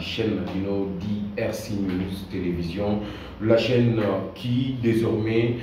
chaîne Latino d'RC News Télévision, la chaîne qui désormais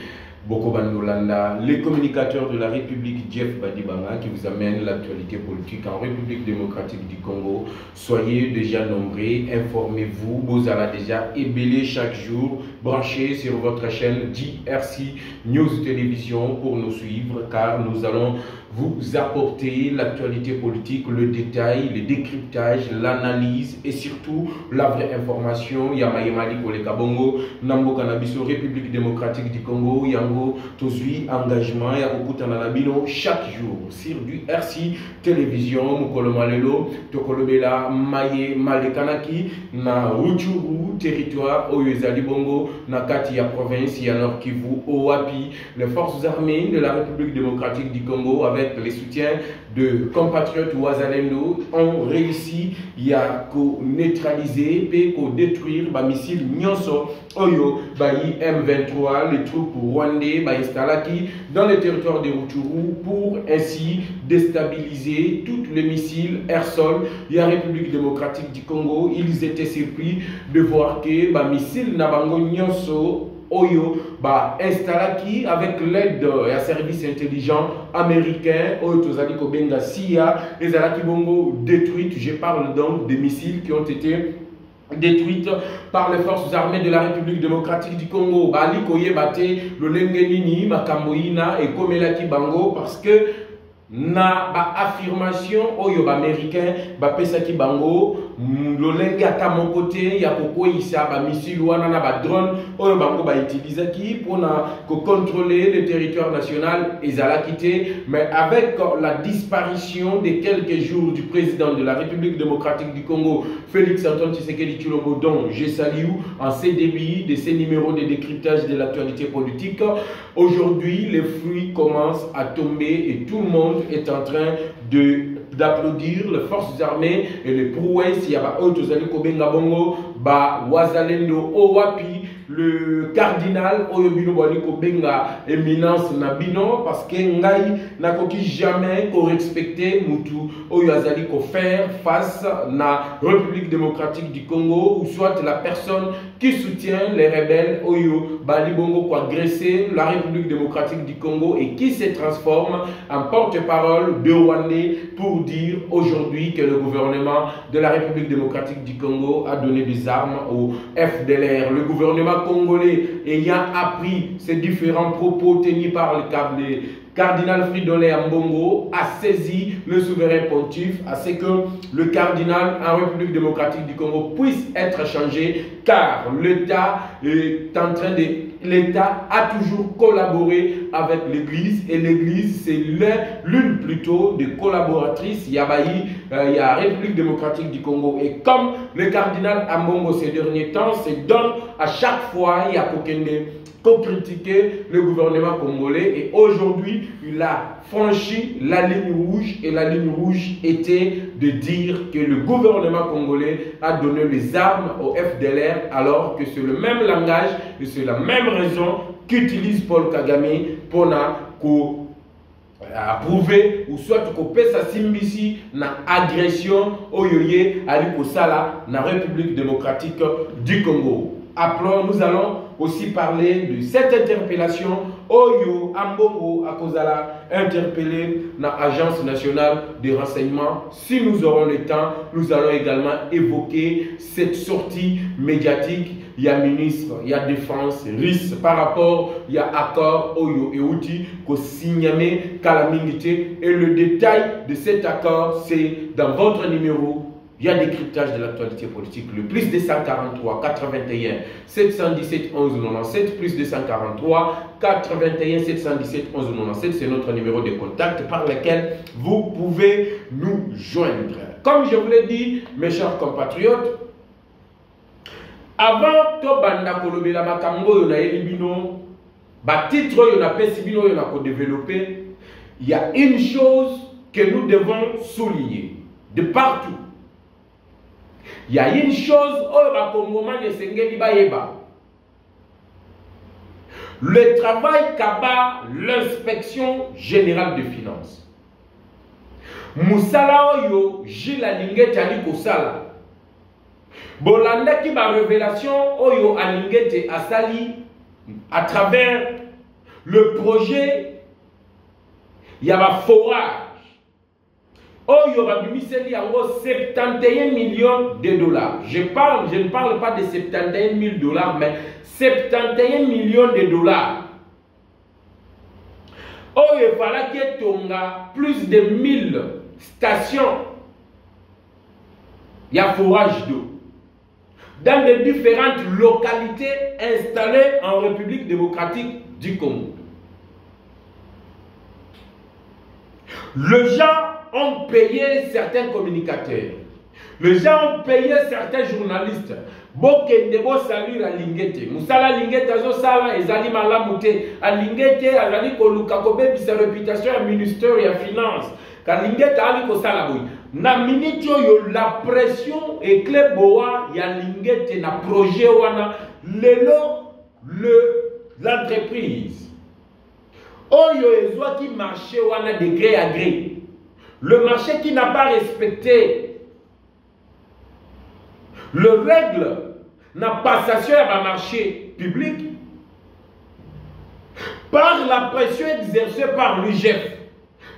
Boko Bandolanda, les communicateurs de la République Jeff Badibanga qui vous amène l'actualité politique en République démocratique du Congo. Soyez déjà nombreux, informez-vous, vous allez déjà ébélé chaque jour, branchez sur votre chaîne DRC News Télévision pour nous suivre car nous allons vous apporter l'actualité politique, le détail, le décryptage, l'analyse et surtout la vraie information. Yamayemali Koleka Bongo, Nambo Canabiso, République démocratique du Congo, Yango, Tozui, engagement, Yakukuta Nanabino, chaque jour sur du RC Télévision, Mukolo Malelo, Tokolobela, Maye, Malekanaki, na Rutshuru, territoire, Oyezali Bongo, Nakati, ya province, ya Nord Kivu, Oapi, les forces armées de la République démocratique du Congo avec les soutiens de compatriotes Ouazalendo ont réussi à neutraliser et à détruire les missiles Nyonso Oyo, Bayi M23, les troupes rwandais, Baïstalaki dans le territoire de Rutshuru pour ainsi déstabiliser tous les missiles air-sol. Il y a République démocratique du Congo, ils étaient surpris de voir que les missiles Nabango Nyonso oyo ba installaki avec l'aide ya service intelligent américain. Oyo tozali kobenga sia. Ezalaki bongo détruite. Je parle donc des missiles qui ont été détruites par les forces armées de la République démocratique du Congo. Bali koyeba te lolenge nini makambo ina ekomelaki bango parce que na ba affirmation oyo ba américain bapesaki bango lolenge ata moko te ya kokweyisa bamisile wana na badrone oyo bango bautilisaki mpona kocontrôler le territoire national ezalaki te mais avec la disparition de quelques jours du président de la république démocratique du congo félix antoine tshisekedi tshilombo dont je salue en débuts de ces numéros de décryptage de l'actualité politique aujourd'hui les fruits commencent à tomber et tout le monde est en train de d'applaudir les forces armées et les prouesses ya baoyo tozali kobenga bongo bawazalendo owapi le cardinal oyo bino kobenga éminence na bino parce que ngai nakoki jamais korespecte mutu oyo azali kofaire face na république démocratique du congo ou soit la personne qui soutient les rebelles oyo bali bongo koagresser la république démocratique du congo et qui se transforme en porte-parole de rwandais pour dire aujourd'hui que le gouvernement de la république démocratique du congo a donné des armes au fdlr le gouvernement congolais ayant appris ces différents propos tenus par le cardinal Fridolin Ambongo a saisi le souverain pontife à ce que le cardinal en République démocratique du Congo puisse être changé car l'État est en train de l'État a toujours collaboré avec l'Église et l'Église c'est l'une plutôt des collaboratrices Yabayi, euh, il y a République démocratique du Congo. Et comme le cardinal Ambongo ces derniers temps se donne à chaque fois il y a Kokende pour critiquer le gouvernement congolais et aujourd'hui il a franchi la ligne rouge et la ligne rouge était de dire que le gouvernement congolais a donné les armes au FDLR alors que c'est le même langage et c'est la même raison qu'utilise Paul Kagame pour approuver ou soit kopesa simbisi na agression oyo ye ali kosala na République démocratique du Congo. Appelons, nous allons aussi parler de cette interpellation Oyo Ambongo Akozala interpellé dans l'Agence nationale des renseignements. Si nous aurons le temps, nous allons également évoquer cette sortie médiatique. Il y a ministre, il y a défense, risque par rapport, il y a accord Oyo et Outi, Kosigname, Kalamingité. Et le détail de cet accord, c'est dans votre numéro il y a décryptage de l'actualité politique. Le plus 243 81 717 11 97, plus 243 81 717 11 97, c'est notre numéro de contact par lequel vous pouvez nous joindre. Comme je vous l'ai dit, mes chers compatriotes, avant tobanda kolobela makambo il y a une chose que nous devons souligner de partout il y a une chose oyo bakongomani esengeli bayeba. Le travail kaba l'inspection générale des finances. Mosala oyo gile alingi ete ali kosala. Bolandaki barévélation oyo alingi ete asali à travers le projet ya baforage oyo babimiseli yango 71 millions de dollars. Je parle je ne parle pas de 71 000 dollars mais 71 millions de dollars. Oyo efalaki etonga plus de 1000 stations ya forage d'eau. Dans de différentes localités installées en République démocratique du Congo. Les gens ont payé certains communicateurs. Les gens ont payé certains journalistes. bokende bosalira lingete mosala lingete azosala ezali malamu te alinge te azali koluka kobebisa réputation ya ministère ya finance kalingete ali kosala boye na miniti oyo la pression ekle boa ya lingete na projet wana lelo l'entreprise oyo ezwaki marché wana de gré à gré. Le marché qui n'a pas respecté le règle na passation ya bamarché public par la pression exercée par l'ugef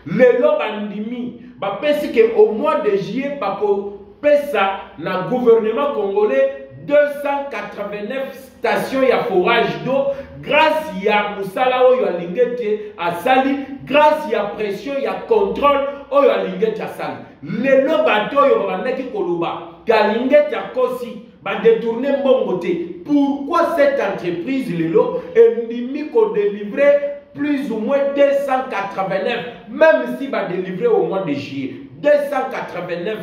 lelo bandimi bapesi ke au mois de juillet bakopesa na gouvernement congolais 289 stations ya forage d'eau grâce ya mosala oyo alingi ete asali grâce ya pression ya contrôle oyo alingi ete asali. Lelo bato oyo babandaki koloba kalingi ete akosi badetourne mbongo te. Pourquoi cette entreprise lelo endimi kodélivrer plus ou moins 289 même si badélivrer au mois de juillet 289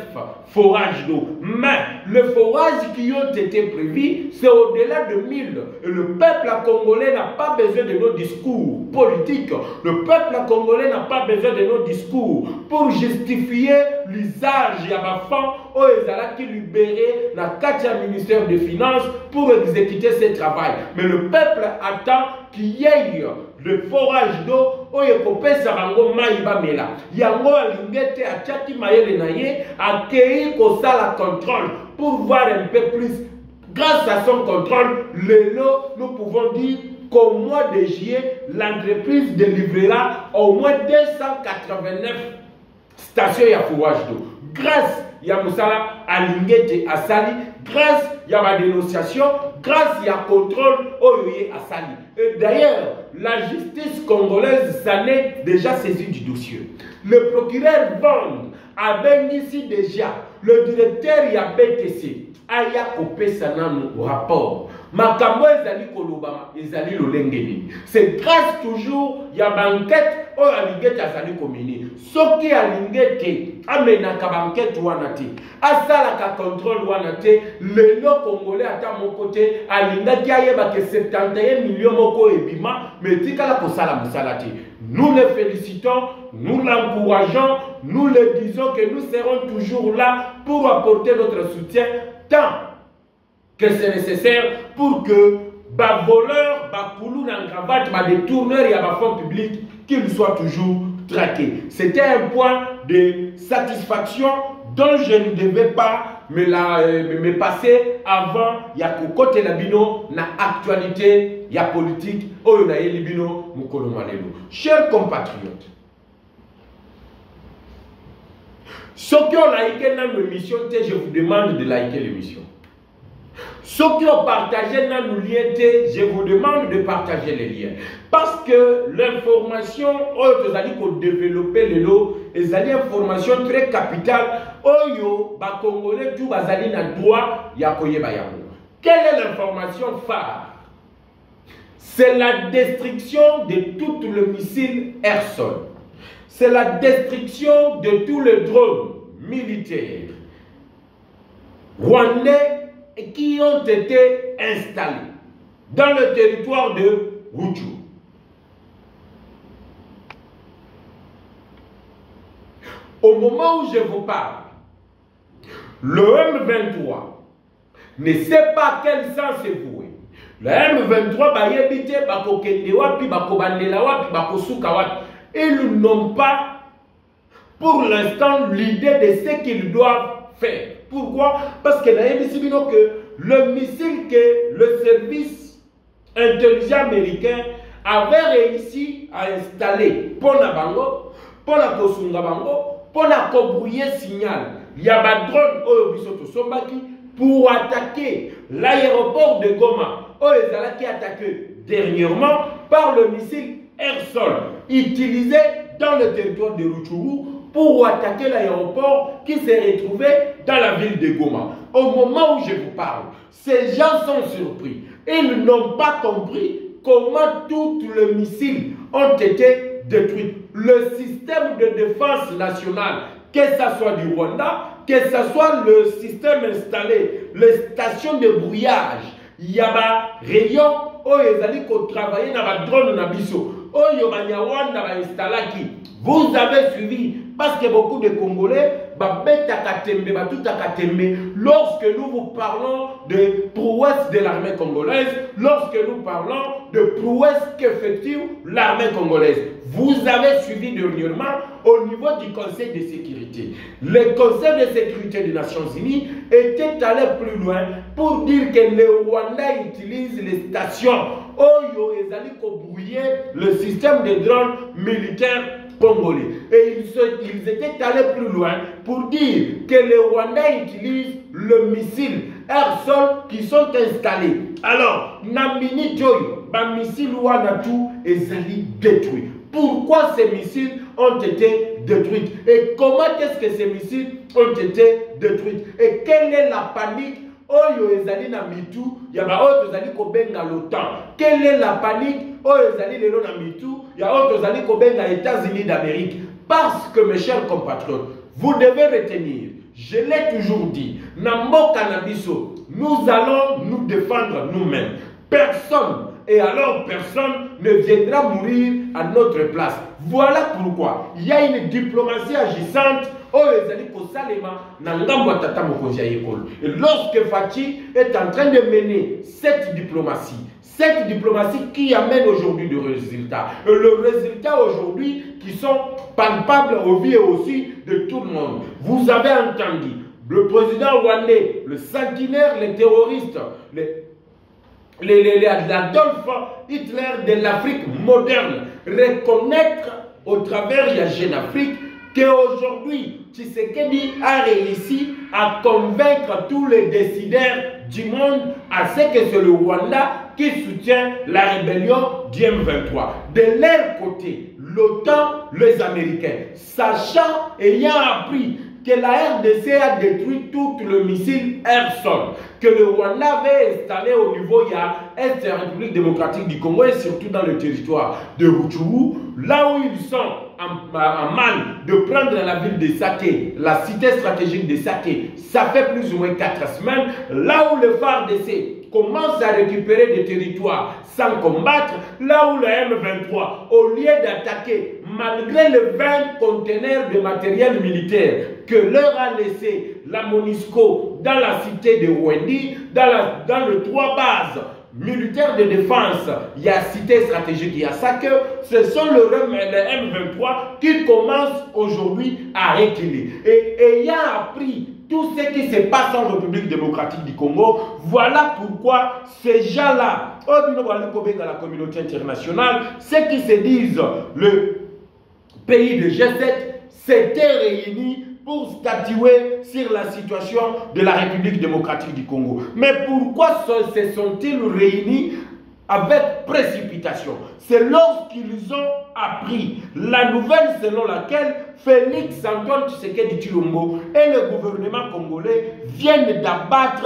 forages d'eau. Mais les forages qui ont été prévus, c'est au-delà de 1000. Et le peuple congolais n'a pas besoin de nos discours politiques. Le peuple congolais n'a pas besoin de nos discours pour justifier l'usage ya bafan oyo ezalaki libéré na kati ya ministère des finances pour exécuter ce travail. Mais le peuple attend qu'il y ait le forage d'eau oyo ekopesa bango mai bamela. Yango alingi ete atiaki mayele na ye akei kosala contrôle pour voir un peu plus. Grâce à son contrôle lelo nous pouvons dire qu'au mois de juillet l'entreprise délivrera au moins 289 stations ya forage d'eau. Grâce ya mosala alingi ete asali. Grâce ya badénonciation grâce ya contrôle oyo ye asali. D'ailleurs la justice congolaise s'en est déjà saisie du dossier. Le procureur Bond abengisi déjà le directeur ya btc aya kopesa nanu rapport makambo ezali kolobama ezali lolenge nini? C'est grâce toujours ya bankete oyo alingi ete azali komini. Soki alingi ete amenaka bankete wana te asalaka contrôle wana te lelo congolais ata moko te alingaki ayebaka 71 milio moko ebima me etikala kosala mosala te. Nous le félicitons nous l'encourageons nous le disons que nous serons toujours là pour apporter notre soutien tant que c'est nécessaire pour que bavoleur bakulu na cravate badétourneur ya bafonds publics qu'ils soient toujours traqués. C'était un point de satisfaction dont je ne devais pas me, la, euh, me passer avant. Ya kokotela bino na actualité ya politique. Oyo nayeli bino mokolo lelo chers compatriotes soki olaike nano émission te je vous demande de liker l'émission soki opartage nanu lien te je vous demande de partager les liens. Parce que l'information oyo tozali kodéveloppe lelo ezali information très capitale. Oyo bacongolais tu bazali na droit ya koyeba yango. Quelle est l'information phare? C'est la destruction de tout le missile air-sol c'est la destruction de tous les drones militaires. Rwandais qui ont été installés dans le territoire de Rouchou. Au moment où je vous parle, le M23 ne sait pas quel sens est voué. Le M23 bayebi te bakokende wapi bakobandela wapi bakosuka wapi. Ils n'ont pas pour l'instant l'idée de ce qu'ils doivent faire. Pourquoi? Parce que le missile que le service intelligent américain avait réussi à installer pour la bango, pour la kosunga bango, pour la kobrouiller signal. Il y a un drone biso tosombaki pour attaquer l'aéroport de Goma. Oyo ezalaki attaqué dernièrement par le missile air-sol utilisé dans le territoire de Rutshuru pour attaquer l'aéroport qui s'est retrouvé dans la ville de Goma. Au moment où je vous parle, ces gens sont surpris. Ils n'ont pas compris comment tous les missiles ont été détruits. Le système de défense nationale, que ce soit du Rwanda, que ce soit le système installé, les stations de brouillage, il y a des rayons oyo ezali kotravaille na badrone na biso oyo banyarwanda bainstallaki vous avez suivi parce que beaucoup de Congolais, lorsque nous vous parlons de prouesse de l'armée congolaise, lorsque nous parlons de prouesse qu'effectue l'armée congolaise, vous avez suivi dernièrement au niveau du Conseil de sécurité. Le Conseil de sécurité des Nations Unies était allé plus loin pour dire que le Rwanda utilise les stations. Oyo Ezali brouiller le système de drones militaires Et ils, ils étaient allés plus loin pour dire que les Rwandais utilisent le missile air-sol qui sont installés. Alors, Namini Joy, ba missile Wanatu ezali détruit. Pourquoi ces missiles ont été détruits? Et comment est-ce que ces missiles ont été détruits? Et quelle est la panique oyo ezali na mitu ya tozali kobenga l'otan. Quelle est la panique oyo ezali lelo na mitu ya oyo tozali kobenga états-unis d'amérique? Parce que mes chers compatriotes vous devez retenir je l'ai toujours dit na mboka nous allons nous défendre nous-mêmes. Personne et alors personne ne viendra mourir à notre place. Voilà pourquoi il y a une diplomatie agissante et lorsque Fati est en train de mener cette diplomatie, cette diplomatie qui amène aujourd'hui des résultats, et le résultat aujourd'hui qui sont palpables aux vies aussi de tout le monde. Vous avez entendu le président rwandais, le sanguinaire, les terroristes, l'Adolf Hitler de l'Afrique moderne, reconnaître au travers de la Jeune Afrique qu'aujourd'hui, Tshisekedi a réussi à convaincre tous les décideurs du monde à ce que c'est le Rwanda qui soutient la rébellion du M23. De leur côté, l'OTAN, les Américains, sachant, ayant appris que la RDC a détruit tout le missile air-sol que le Rwanda avait installé au niveau de la République démocratique du Congo et surtout dans le territoire de Rutshuru, là où ils sont en, mal de prendre la ville de Sake, la cité stratégique de Sake, ça fait plus ou moins quatre semaines, là où le FARDC commence à récupérer des territoires sans combattre, là où le M23, au lieu d'attaquer, malgré les 20 conteneurs de matériel militaire que leur a laissé la Monisco dans la cité de Wendy, dans, les trois bases militaires de défense, il y a cité stratégique, il y a ça que ce sont le, M23 qui commencent aujourd'hui à reculer. Et ayant appris tout ce qui se passe en République démocratique du Congo, voilà pourquoi ces gens-là, la communauté internationale, ceux qui se disent le pays de G7, s'étaient réunis pour statuer sur la situation de la République démocratique du Congo. Mais pourquoi se sont-ils réunis avec précipitation C'est lorsqu'ils ont appris la nouvelle selon laquelle Félix Antoine Tshisekedi Chilombo et le gouvernement congolais viennent d'abattre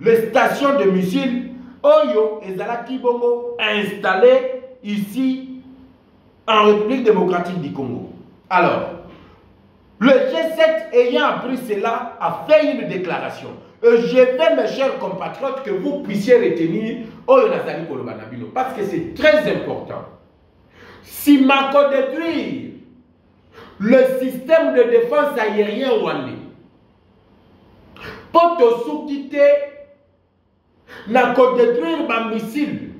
les stations de missiles Oyo et Zala Kibongo installées ici en République démocratique du Congo. Alors, le G7 ayant appris cela a fait une déclaration. Et je veux, mes chers compatriotes, que vous puissiez retenir Oyonazali Kolobanabino, parce que c'est très important. Si Mako détruire le système de défense aérien rwandais, pour te sous-quitter, n'a détruire ma missile,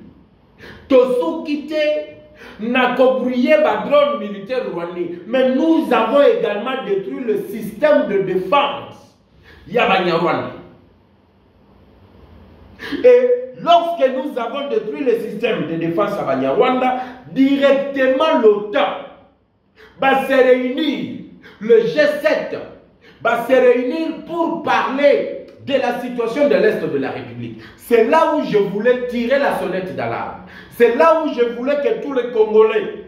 te sous-quitter n'a brûlé le drone militaire rwandais. Mais nous avons également détruit le système de défense. Yabanyarwanda. Et lorsque nous avons détruit le système de défense à Banyarwanda, directement l'OTAN va se réunir, le G7 va se réunir pour parler de la situation de l'Est de la République. C'est là où je voulais tirer la sonnette d'alarme. C'est là où je voulais que tous les Congolais,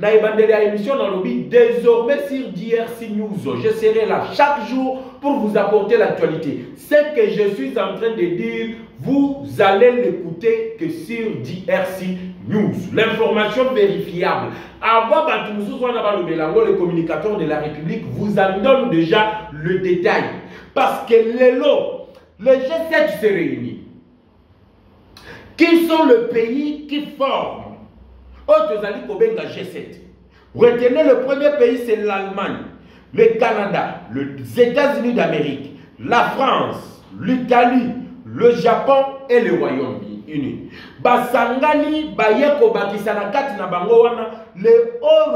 Naïbandele émission dans lobby, désormais sur DRC News, je serai là chaque jour pour vous apporter l'actualité. Ce que je suis en train de dire, vous allez l'écouter que sur DRC News. L'information vérifiable. Avant le communicateur de la République vous en donne déjà le détail. Parce que les lots, le G7 se réunit. Qui sont les pays qui forment? G7. Retenez le premier pays, c'est l'Allemagne, le Canada, les États-Unis d'Amérique, la France, l'Italie, le Japon et le Royaume-Uni. Basangani bayeko bakisana kati na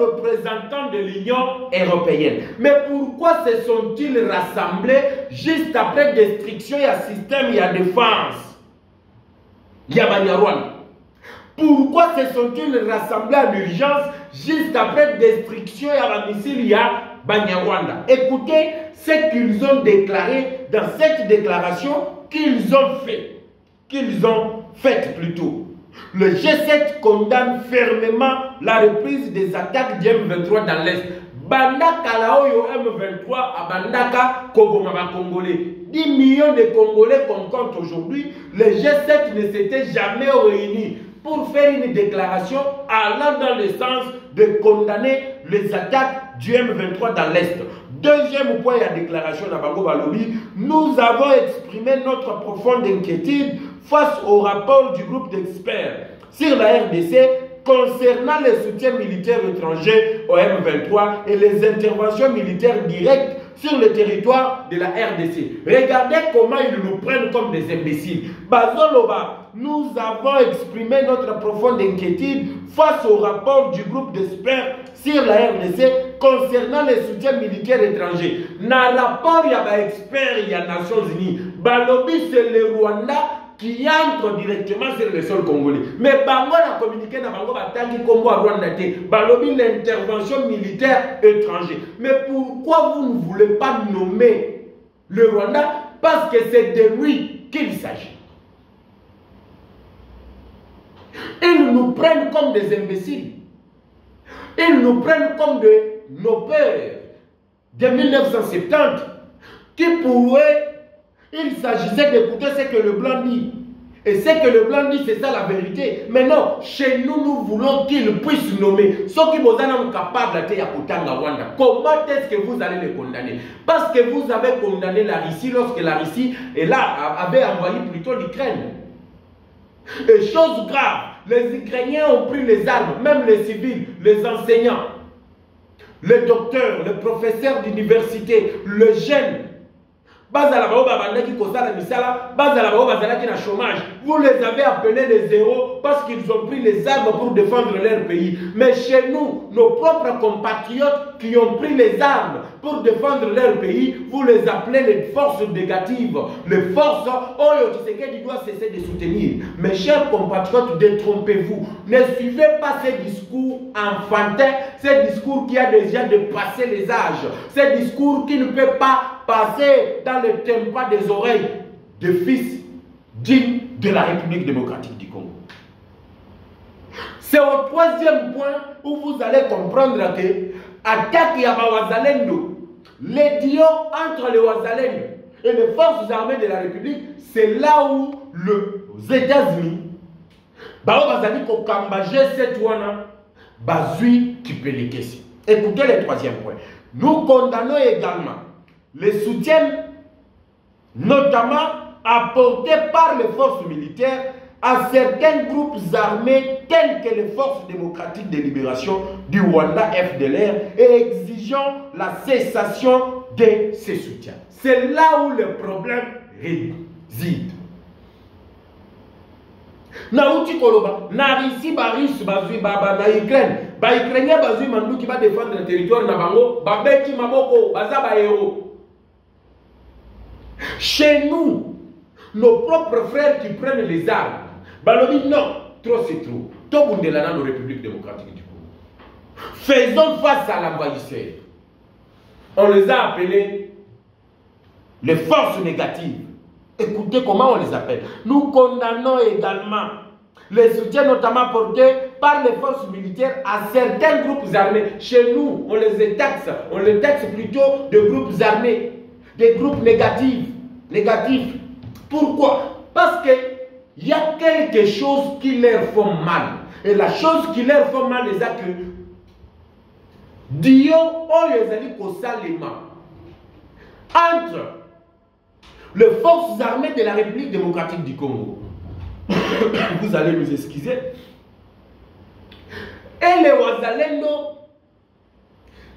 représentants de l'Union européenne. Mais pourquoi se sont-ils rassemblés juste après destruction et système et défense? Yabanyarwan Pourquoi se sont-ils rassemblés en urgence juste après destruction et la missile Banyarwanda? Écoutez ce qu'ils ont déclaré dans cette déclaration qu'ils ont fait, qu'ils ont fait plutôt. Le G7 condamne fermement la reprise des attaques du M23 dans l'Est. Bandaka Laoyo M23 à Bandaka Kogoma Congolais. 10 millions de Congolais qu'on compte aujourd'hui. Le G7 ne s'était jamais réuni pour faire une déclaration allant dans le sens de condamner les attaques du M23 dans l'Est. Deuxième point la déclaration de Bango Balobi, nous avons exprimé notre profonde inquiétude face au rapport du groupe d'experts sur la RDC concernant les soutiens militaires étrangers au M23 et les interventions militaires directes sur le territoire de la RDC. Regardez comment ils nous prennent comme des imbéciles. Bazoloba, nous avons exprimé notre profonde inquiétude face au rapport du groupe d'experts sur la RDC concernant les soutiens militaires étrangers. Dans le rapport, il y a des experts, il y a Nations Unies. Balobi, c'est le Rwanda qui entre directement sur le sol congolais. Mais Bango a communiqué dans Bango Batangi Congo à Rwanda. Balobi l'intervention militaire étrangère. Mais pourquoi vous ne voulez pas nommer le Rwanda? Parce que c'est de lui qu'il s'agit. Ils nous prennent comme des imbéciles. Ils nous prennent comme de nos pères de 1970 qui pourraient il s'agissait d'écouter ce que le blanc dit. Et ce que le blanc dit, c'est ça la vérité. Mais non, chez nous, nous voulons qu'il puisse nommer. Ceux qui sont capables de Wanda. Comment est-ce que vous allez les condamner? Parce que vous avez condamné la Russie lorsque la Russie avait envoyé plutôt l'Ukraine. Et chose grave, les Ukrainiens ont pris les armes, même les civils, les enseignants, les docteurs, les professeurs d'université, les jeunes, vous les avez appelés les héros parce qu'ils ont pris les armes pour défendre leur pays. Mais chez nous nos propres compatriotes qui ont pris les armes pour défendre leur pays vous les appelez les forces négatives. Les forces oyo Tshisekedi doit cesser de soutenir. Mes chers compatriotes détrompez-vous. Ne suivez pas ces discours enfantins ces discours qui a déjà dépassé les âges ces discours qui ne peuvent pas passer dans le tempo des oreilles de fils dignes de la République démocratique du Congo. C'est au troisième point où vous allez comprendre que attaque les dions entre les Wazalendo et les forces armées de la République, c'est là où les États-Unis, bao bazali kokamba G7 wana bazui. Écoutez le troisième point. Nous condamnons également les soutiens, notamment apportés par les forces militaires à certains groupes armés tels que les forces démocratiques de libération du Rwanda FDLR et exigeant la cessation de ces soutiens. C'est là où le problème réside. koloba na territoire chez nous nos propres frères qui prennent les armes balobi non trop c'est trop tobundela nano république démocratique du congo faisons face à l'envahisseur on les a appelés les forces négatives Écoutez comment on les appelle. Nous condamnons également les soutiens notamment portés par les forces militaires à certains groupes armés. Chez nous, on les taxe, on les taxe plutôt de groupes armés, des groupes négatifs. négatifs. Pourquoi? Parce qu'il y a quelque chose qui leur font mal. Et la chose qui leur fait mal, c'est que Dieu, on les a dit entre les forces armées de la République démocratique du Congo. Vous allez nous excuser. Et les Wazalendo,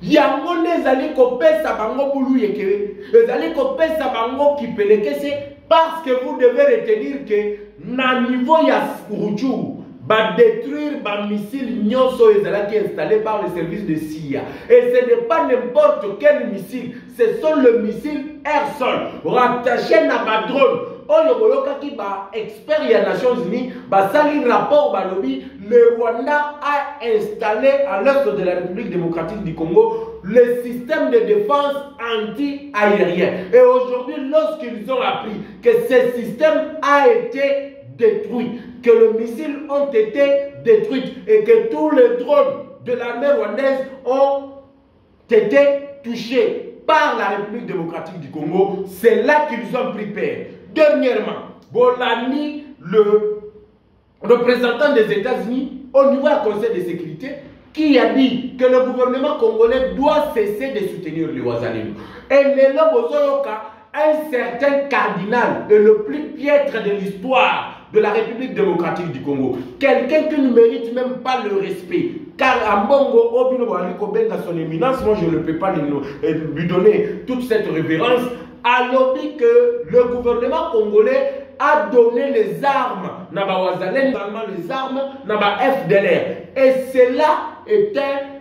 yango nde ezali kopesa bango bulu yekele ezali kopesa bango kipelekese parce que vous devez retenir que na niveau ya ruchuru badétruire bamissile nyonso ezalaki installé par le service de sia. Et ce n'est pas n'importe quel missile ce sont le missile air sol rattaché na badrone oyo boyokaki baexpert ya nations unies basali rapport balobi le rwanda a installé à l'est de la république démocratique du congo le système de défense anti-aérien et aujourd'hui lorsqu'ils ont appris que ce système a été détruit, que les missiles ont été détruits et que tous les drones de l'armée rwandaise ont été touchés par la République démocratique du Congo, c'est là qu'ils ont pris peur. Dernièrement, Bolani, le représentant des États-Unis au niveau du Conseil de sécurité, qui a dit que le gouvernement congolais doit cesser de soutenir les Ouazalino. Et les un certain cardinal, et le plus piètre de l'histoire, de la République démocratique du Congo. Quelqu'un qui ne mérite même pas le respect. Car à Bongo, son éminence, moi je ne peux pas lui donner toute cette révérence, a lobby que le gouvernement congolais a donné les armes, Naba Wazalen, les armes, FDLR. Et cela est un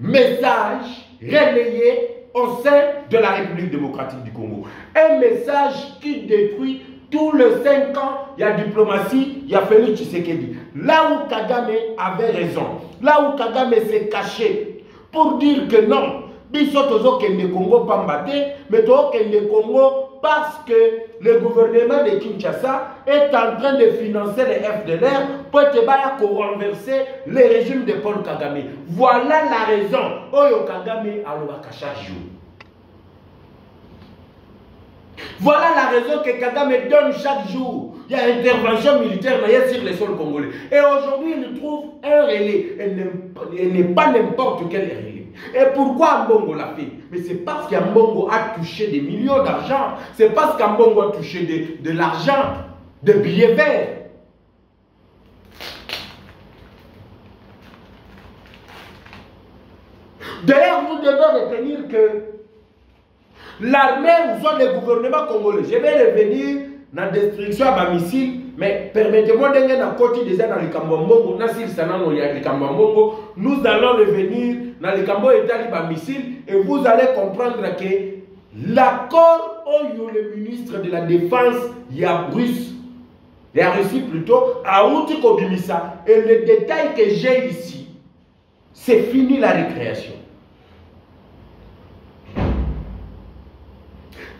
message relayé au sein de la République démocratique du Congo. Un message qui détruit tous les cinq ans, il y a diplomatie, il y a Félix Tshisekedi. Là où Kagame avait raison, là où Kagame s'est caché pour dire que non, biso tozokende Congo pambate, mais tozokende Congo parce que le gouvernement de Kinshasa est en train de financer les FDLR pour te renverser le régime de Paul Kagame. Voilà la raison. Oyo Kagame. Voilà la raison que Kagame donne chaque jour. Il y a intervention militaire sur les sols congolais. Et aujourd'hui, il trouve un relais. Et n'est pas n'importe quel relais. Et pourquoi Mbongo l'a fait? Mais c'est parce qu'Ambongo a touché des millions d'argent. C'est parce qu'Ambongo a touché de, de l'argent, de billets verts. D'ailleurs, vous devez retenir que L'armée ou le gouvernement congolais. Je vais revenir dans la destruction à ma missile, mais permettez-moi de na koti déjà dans le Kambambongo, ya le nous allons revenir dans le Kambo Etali ba missile et vous allez comprendre que l'accord où le ministre de la défense ya russe la Russie plutôt a outi kobimisa et le détail que j'ai ici c'est fini la récréation.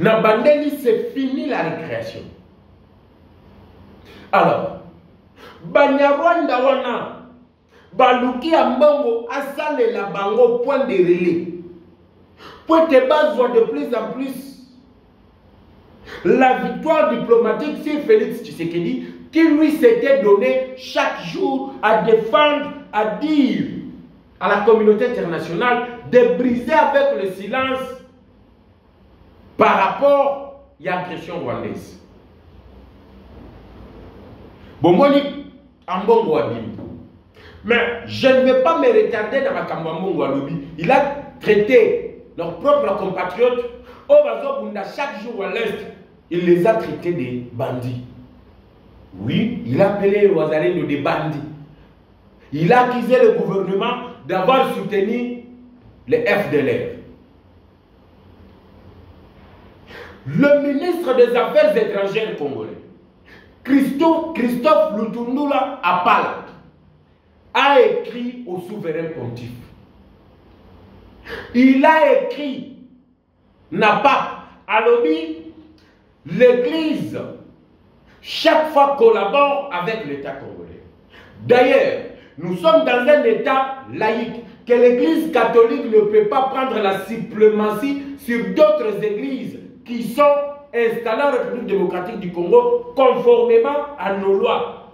Na bandeli, c'est fini la récréation. Alors, Banyarwanda wana, baluki ya mbongo asalela bango point de relais. Pour te bazwa de plus en plus la victoire diplomatique sur Félix Tshisekedi qui lui s'était donné chaque jour à défendre, à dire à la communauté internationale de briser avec le silence par rapport à l'agression rwandaise. Bomoni Ambongo. Mais je ne vais pas me retarder dans ma Kambambongo Alobi. Il a traité leurs propres compatriotes au Bazobunda chaque jour à l'Est. Il les a traités des bandits. Oui, il a appelé Ouazalendo des bandits. Il a accusé le gouvernement d'avoir soutenu les FDLR. Le ministre des Affaires étrangères congolais, Christophe, Christophe Lutundula Apala, a écrit au souverain pontife. Il a écrit, n'a pas, alobi, l'Église, chaque fois collabore avec l'État congolais. D'ailleurs, nous sommes dans un État laïque que l'Église catholique ne peut pas prendre la suprématie sur d'autres églises qui sont installées en République démocratique du Congo conformément à nos lois.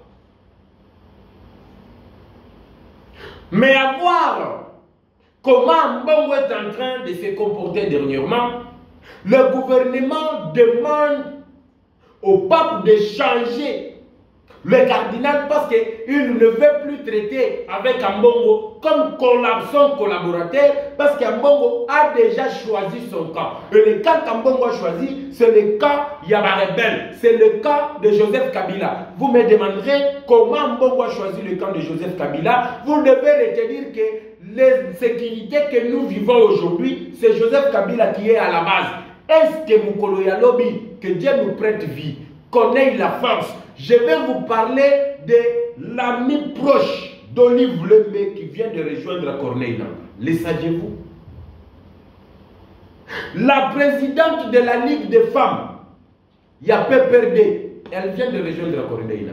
Mais à voir comment Mbongo est en train de se comporter dernièrement, le gouvernement demande au pape de changer le cardinal parce qu'il ne veut plus traiter avec Ambongo comme son collaborateur parce qu'Ambongo a déjà choisi son camp. Et le camp qu'Ambongo a choisi, c'est le camp Yabarebel, c'est le camp de Joseph Kabila. Vous me demanderez comment Ambongo a choisi le camp de Joseph Kabila. Vous devez retenir que les sécurités que nous vivons aujourd'hui, c'est Joseph Kabila qui est à la base. Est-ce que Mukolo Yalobi, que Dieu nous prête vie, connaît la force je vais vous parler de l'ami proche d'Olive Lemé qui vient de rejoindre Corneille. Le saviez-vous? La présidente de la Ligue des femmes, Perdé, elle vient de rejoindre Corneille.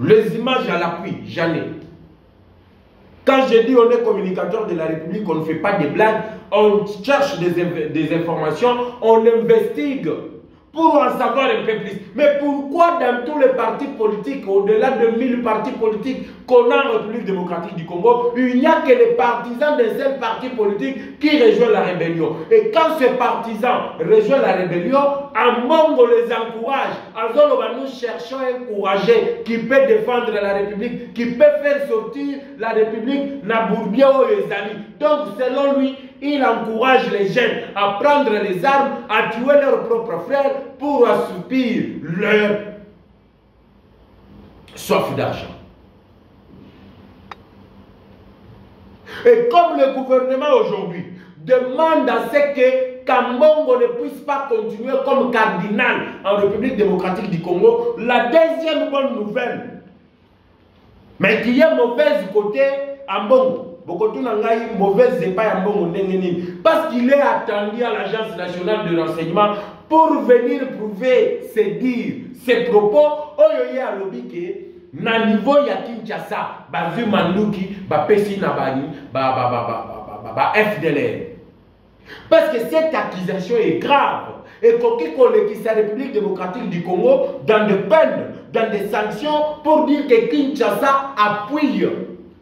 Les images à l'appui, jamais. Quand je dis on est communicateur de la République, on ne fait pas des blagues, on cherche des, des informations, on investigue pour en savoir un peu plus. Mais pourquoi dans tous les partis politiques, au-delà de 1000 partis politiques qu'on a en République démocratique du Congo, il n'y a que les partisans de ces partis politiques qui rejoignent la rébellion. Et quand ces partisans rejoignent la rébellion, Mongo les encourage. Zoloba, nous cherchons un courageux qui peut défendre la République, qui peut faire sortir la République Nabourbia et les amis. Donc, selon lui, il encourage les jeunes à prendre les armes, à tuer leurs propres frères pour assoupir leur soif d'argent. Et comme le gouvernement aujourd'hui demande à ce que Kambongo ne puisse pas continuer comme cardinal en République démocratique du Congo, la deuxième bonne nouvelle, mais qui est mauvaise côté Ambongo, parce qu'il est attendu à l'agence nationale de renseignement pour venir prouver ses dires ses propos. Oyo ye alobi ke na niveau ya kinshasa bazwi manduki bapesi na bani ba, ba, ba, ba, ba, ba, ba fdlr parce que cette accusation est grave. Ekoki kolekisa république démocratique du congo dans des peines dans des sanctions pour dire que kinshasa appuie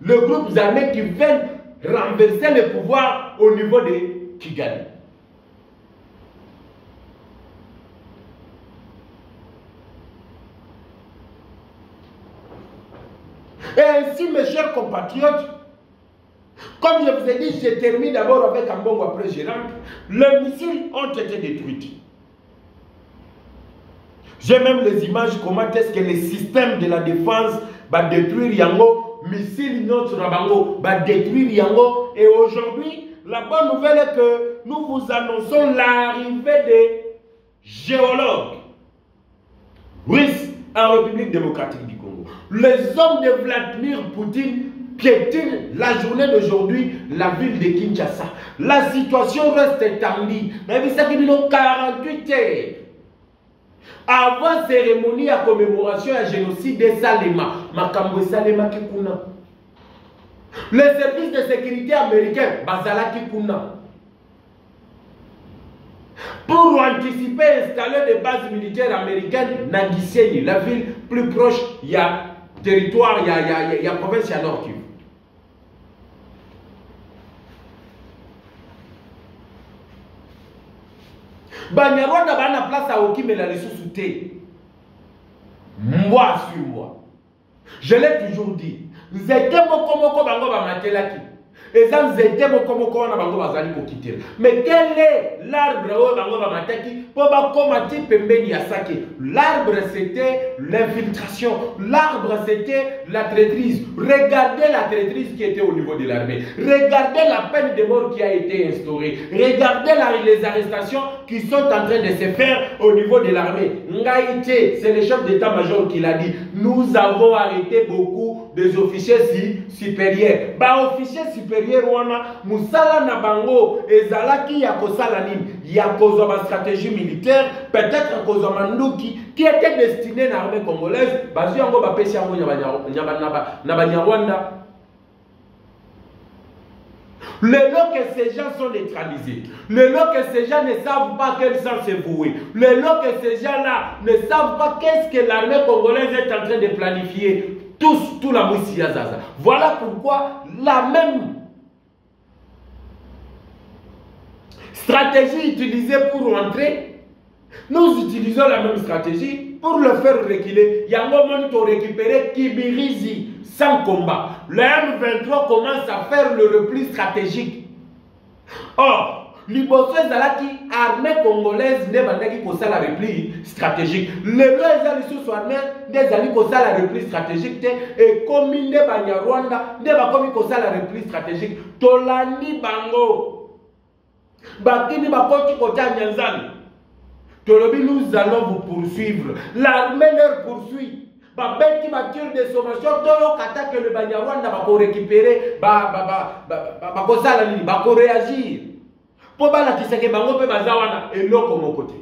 le groupe armé qui veulent renverser le pouvoir au niveau de Kigali. Et ainsi, mes chers compatriotes, comme je vous ai dit, je termine d'abord avec bon après je rentre. Les missiles ont été détruits. J'ai même les images comment est-ce que les systèmes de la défense va détruire Yango missile nyonso na bango détruire yango et aujourd'hui la bonne nouvelle est que nous vous annonçons l'arrivée des géologues russes en République démocratique du Congo. Les hommes de Vladimir Poutine piétinent la journée d'aujourd'hui la ville de Kinshasa. La situation reste étendue. Mais ça qui 48 heures avant cérémonie ya commémoration ya génocide esalema makambo esalemaki kuna. Le service de sécurité américain bazalaki kuna. Pour anticiper installer des bases militaires américaines na gisenyi la ville plus proche ya territoire ya, ya, ya province ya nord kivu banyarwanda baa na place aokimela lisusu te. Moi sur moi. Je l'ai toujours dit. Nzete moko moko bango bamatelaki eza nzete moko moko wana bango bazali kokitela mais quel est l'arbre oyo bango bamataki l'arbre c'était l'infiltration. L'arbre c'était la traîtrise. Regardez la traîtrise qui était au niveau de l'armée. Regardez la peine de mort qui a été instaurée. Regardez les arrestations qui sont en train de se faire au niveau de l'armée. Ngaïté, c'est le chef d'état-major qui l'a dit. Nous avons arrêté beaucoup des officiers si, supérieurs supérieur wana mosala na bango ezalaki ya kosala nini? Ya kozwa bastratégie militaire peut-être kozwa manduki qui était destiné na armée congolaise. Bazwi yango bapesi yango na banyarwanda Le lot que ces gens sont neutralisés, le lot que ces gens ne savent pas quel sens se vouer, le lot que ces gens-là ne savent pas qu'est-ce que l'armée congolaise est en train de planifier, tous, tout la Moussia Zaza. Voilà pourquoi la même stratégie utilisée pour entrer, nous utilisons la même stratégie pour le faire reculer. Yango Monito récupérer Kibirizi sans combat. Le M23 commence à faire le repli stratégique. Or, liboso ezalaki armée congolaise nde bandaki kosala repli stratégique lelo eza lisusu armée nde ezali kosala repli stratégique te ekomi nde banyarwanda nde bakomi kosala repli stratégique tolandi bango bakini bakoti kota nyanzani. Tolobi nous allons vous poursuivre. L'armée leur poursuit. Babeti batire de sommation toyokata ke le banyarwanda bakorécupere bakosala nini bakoréagir mpo balakisake bango mpe baza wana eloko moko te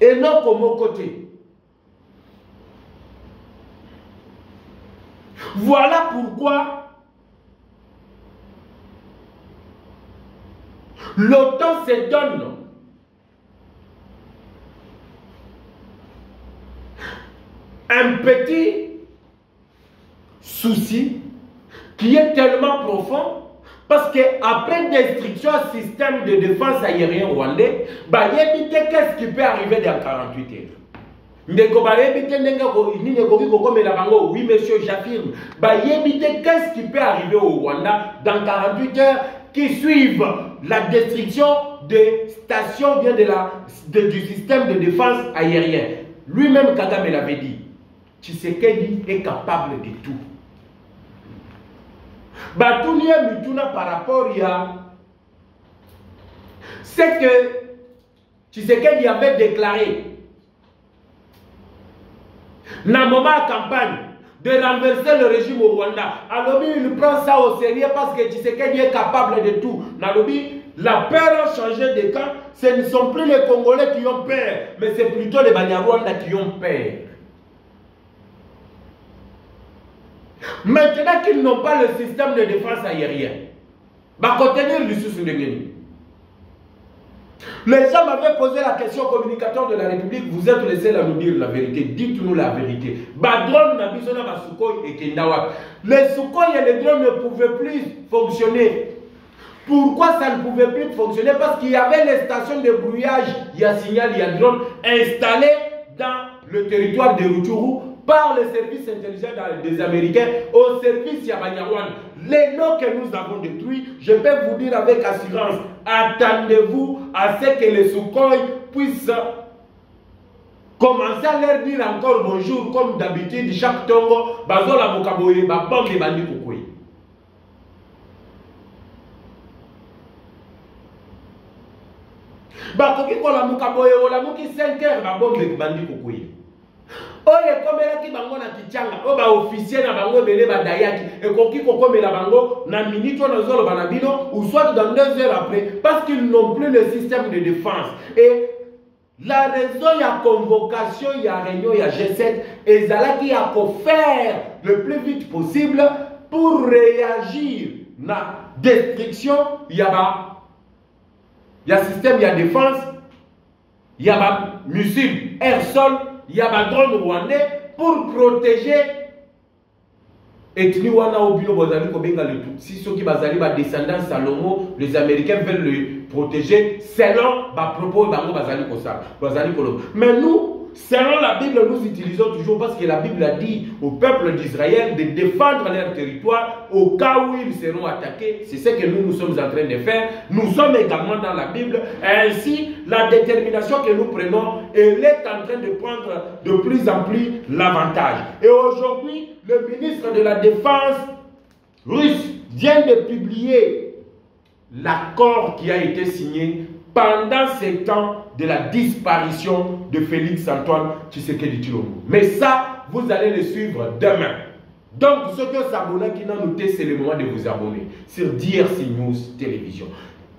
eloko moko te voilà pourquoi l'OTAN se donne. Un petit souci qui est tellement profond parce que après destruction système de défense aérien rwandais te qu'est-ce qui peut arriver dans 48 heures. Oui monsieur j'affirme qu'est-ce qui peut arriver au rwanda dans 48 heures. Qui suivent la destruction des stations bien de la, de, du système de défense aérien lui-même kagame l'avait dit Tshisekedi est capable de tout. batuni ye mituna par rapport ya c'est que Tshisekedi avait déclaré na moment ya campagne de renverser le régime au Rwanda. Alobi il prend ça au sérieux parce que Tshisekedi est capable de tout. Nalobi la peur a changé de camp. Ce ne sont plus les Congolais qui ont peur mais c'est plutôt les Banyarwanda qui ont peur. Maintenant qu'ils n'ont pas le système de défense aérien, va contenir le sous Les gens m'avaient posé la question au communicateur de la République, vous êtes les seuls à nous dire la vérité, dites-nous la vérité. Badron et. Les Sukhoi et les drones ne pouvaient plus fonctionner. Pourquoi ça ne pouvait plus fonctionner? Parce qu'il y avait les stations de brouillage, il y a signal, il y a drone installées dans le territoire de Rutshuru par les services intelligents des Américains au service Yabanyarwan. Les noms que nous avons détruits, je peux vous dire avec assurance, attendez-vous à ce que les Sukhoi puissent commencer à leur dire encore bonjour comme d'habitude chaque tongo, bazola mokaboye, babombe bandi kukoye. bakoki kolamuka boye olamuki 5 heures babombe bandi kokwei oyo ekomelaki bango na kityanga oyo baofficier na bango ebele badayaki ekoki kokomela bango na minute oyo nazoloba na bino ou soit dans deux heures après parce qu'ils n'ont plus le système de défense. Et la raison ya convocation ya réunion ya g7 ezalaki ya kofaire le plus vite possible pour réagir na destruction ya ba ya système ya défense ya bamissile air sol ya badrone rwandais pour protéger ethnie wana oyo bino bozali kobenga le tutsi soki bazali badescendant salomo les américains veulent le protéger selon bapropos koloba. Mais nous selon la Bible, nous utilisons toujours parce que la Bible a dit au peuple d'Israël de défendre leur territoire au cas où ils seront attaqués. C'est ce que nous, nous sommes en train de faire. Nous sommes également dans la Bible. Ainsi, la détermination que nous prenons, elle est en train de prendre de plus en plus l'avantage. Et aujourd'hui, le ministre de la Défense russe vient de publier l'accord qui a été signé pendant ces temps de la disparition de Félix Antoine Tshisekedi Chilombo. Mais ça, vous allez le suivre demain. Donc, ceux qui s'abonnent, qui n'ont noté, c'est le moment de vous abonner sur DRC News Télévision.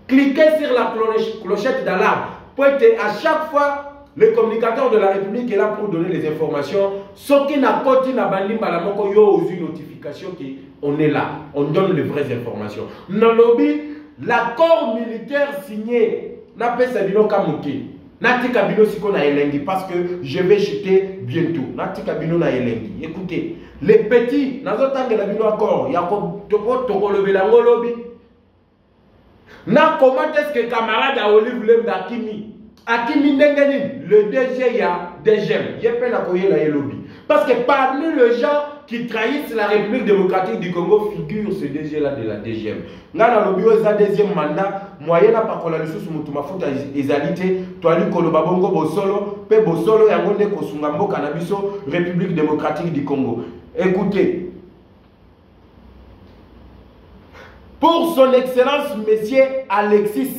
Cliquez sur la clochette d'alarme pour être à chaque fois le communicateur de la République est là pour donner les informations. Ceux qui n'ont pas une notification qu'on est là. On donne les vraies informations. Dans l'accord militaire signé napesa bino ka moke. Natika bino siko na elengi parce que je vais chuter bientôt. Natika bino na elengi. Écoutez les petits nazotangela bino accord ya tokolobela yango lobi. Na comment est ce que camarade ya olive lembe akimi? Akimi ndenge nini? Le dg ya dgm ye mpe nakoyela ye lobi. Parce que parmi les gens qui trahissent la République démocratique du Congo figure ce DG-là de la DGM. Nga na deuxième mandat moyen na pakola lisusu motu mafuta ezali te toali koloba bongo bosolo mpe bosolo yango nde kosunga République démocratique du Congo. Écoutez, pour son excellence monsieur Alexis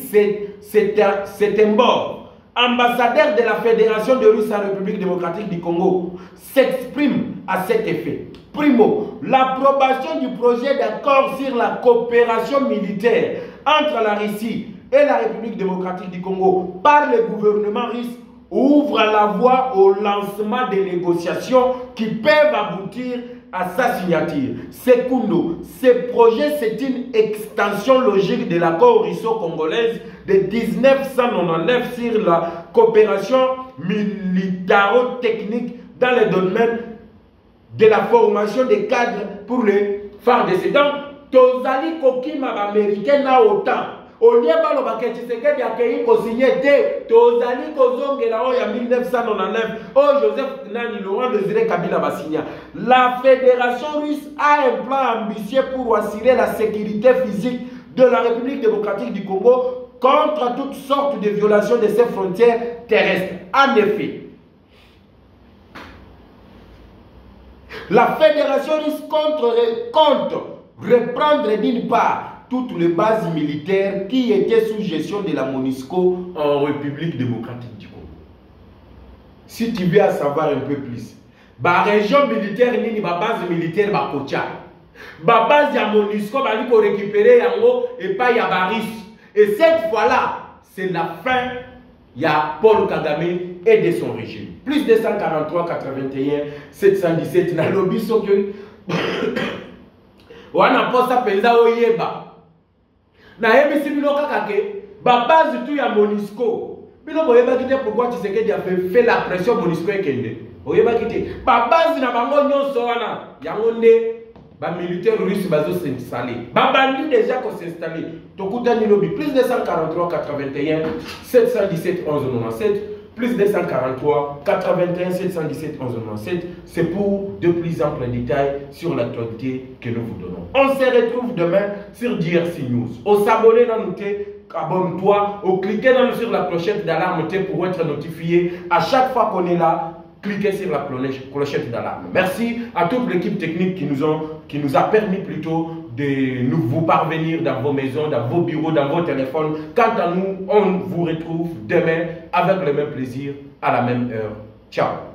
Setembor, ambassadeur de la Fédération de Russie en République démocratique du Congo, s'exprime à cet effet. Primo, l'approbation du projet d'accord sur la coopération militaire entre la Russie et la République démocratique du Congo par le gouvernement russe ouvre la voie au lancement des négociations qui peuvent aboutir à sa signature. Secundo, ce projet, c'est une extension logique de l'accord russo-congolaise de 1999 sur la coopération militaro-technique dans le domaine de la formation des cadres pour les FARDC. Donc, tozali kokima baaméricain na otan olie akei tozali kozongela oyo ya 1999 oyo joseph nani laurent désiré la fédération russe a un plan ambitieux pour assurer la sécurité physique de la république démocratique du congo contre toutes sortes de violations de ses frontières terrestres. En effet La fédération russe compte, compte reprendre d'une part toutes les bases militaires qui étaient sous gestion de la MONUSCO en République démocratique du Congo. Si tu veux en savoir un peu plus, la région militaire nini ba base militaire ba kocha. Ba base ya MONUSCO ba ko récupérer yango et pas ya Baris. Et cette fois-là, c'est la fin il y a Paul Kagame et de son régime. Plus 243, 81, 717, na lobby soki wana mposa mpenza oyeba nayebisi bino kaka ke babase tu ya monisco. Bino boyebaki te pourquoi tshisekedi a fait la pression monisco ekende oyebaki te. Babase na bango nyonso wana yango nde bamilitaire russe bazosinstale babandi déjà kosinstale tokutani lobi plus 243 81 717 1197 plus 243 81 717 1197 c'est pour de plus amples détails sur l'actualité que nous vous donnons. On se retrouve demain sur DRC News. Au s'abonner dans nous abonne-toi au cliquer dans, sur la clochette d'alarme pour être notifié. À chaque fois qu'on est là cliquez sur la clochette d'alarme. Merci à toute l'équipe technique qui nous, ont, qui nous a permis plutôt de nous vous parvenir dans vos maisons, dans vos bureaux, dans vos téléphones. Quant à nous, on vous retrouve demain avec le même plaisir à la même heure. Ciao